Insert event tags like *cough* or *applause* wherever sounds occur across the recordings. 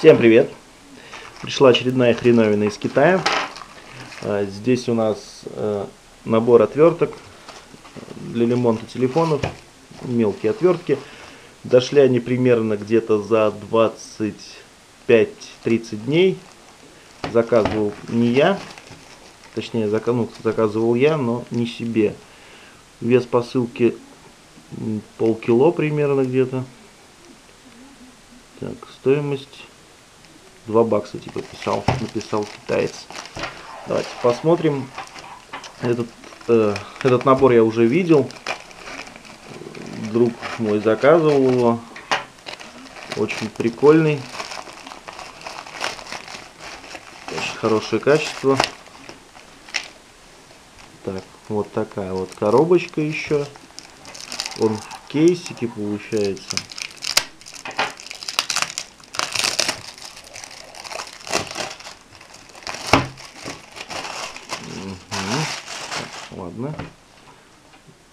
Всем привет! Пришла очередная хреновина из Китая. А, здесь у нас э, набор отверток для ремонта телефонов, мелкие отвертки. Дошли они примерно где-то за 25-30 дней. Заказывал не я, точнее ну, заказывал я, но не себе. Вес посылки полкило примерно где-то. Так, стоимость 2 бакса типа писал, написал китаец. Давайте посмотрим. Этот, э, этот набор я уже видел. Друг мой заказывал его. Очень прикольный. Очень хорошее качество. Так, вот такая вот коробочка еще. Он в кейсике получается. Ладно.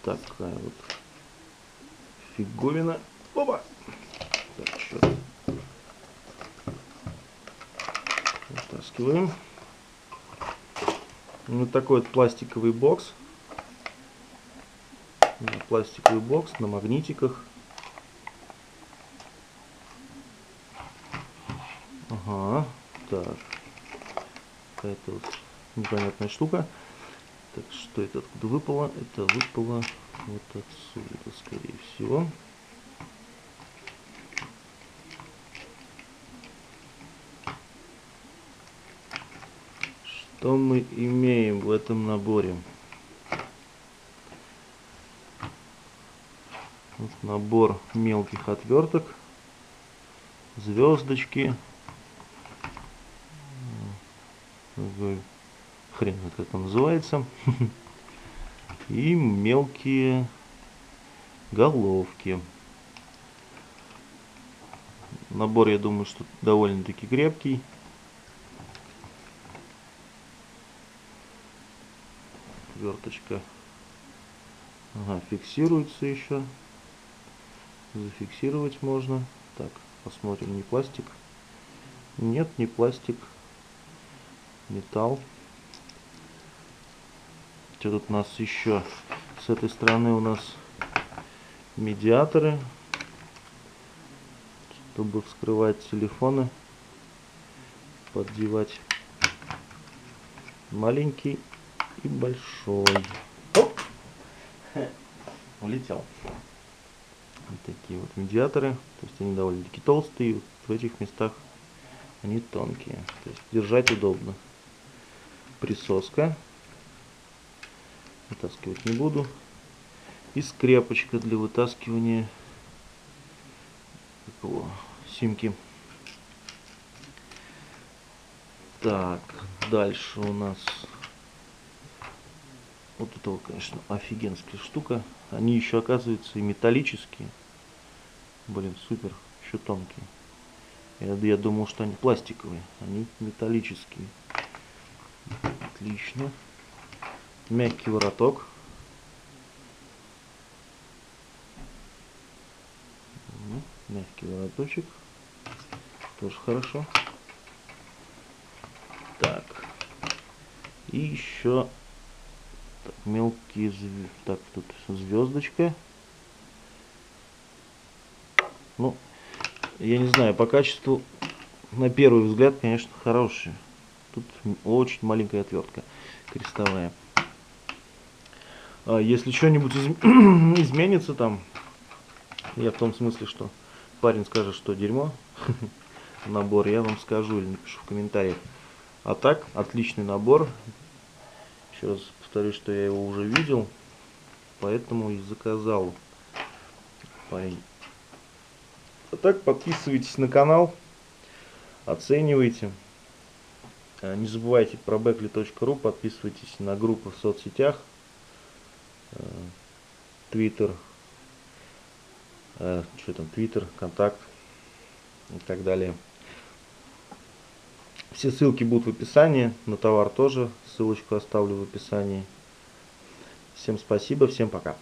Такая вот фиговина. Опа! Так, что Вытаскиваем. Вот такой вот пластиковый бокс. Пластиковый бокс на магнитиках. Ага, так. Какая-то вот непонятная штука. Так, что это откуда выпало? Это выпало вот отсюда, скорее всего. Что мы имеем в этом наборе? Вот набор мелких отверток, звездочки, хрен как это называется, *laughs* и мелкие головки. Набор, я думаю, что довольно-таки крепкий. Верточка ага, фиксируется еще. Зафиксировать можно. Так, посмотрим, не пластик. Нет, не пластик. Металл. Что тут у нас еще? С этой стороны у нас медиаторы, чтобы вскрывать телефоны, поддевать маленький и большой. Оп! *laughs* Улетел. Вот такие вот медиаторы, то есть они довольно-таки толстые, вот в этих местах они тонкие, то есть держать удобно. Присоска вытаскивать не буду. И скрепочка для вытаскивания такого симки. Так, дальше у нас вот это конечно, офигенская штука. Они еще, оказывается, и металлические. Блин, супер, еще тонкие. Я, я думал, что они пластиковые, они металлические. Отлично мягкий вороток. Мягкий вороточек. Тоже хорошо. Так. И еще так, мелкие звезды. Так, тут звездочка. Ну, я не знаю, по качеству, на первый взгляд, конечно, хорошие. Тут очень маленькая отвертка крестовая. А если что-нибудь *clears throat* изменится там, я в том смысле, что парень скажет, что дерьмо, *laughs* набор, я вам скажу или напишу в комментариях. А так, отличный набор. Еще раз повторюсь, что я его уже видел, поэтому и заказал парень. А так, подписывайтесь на канал, оценивайте. А, не забывайте про backly.ru, подписывайтесь на группы в соцсетях. Твиттер, э, что там, Твиттер, Контакт и так далее. Все ссылки будут в описании, на товар тоже ссылочку оставлю в описании. Всем спасибо, всем пока.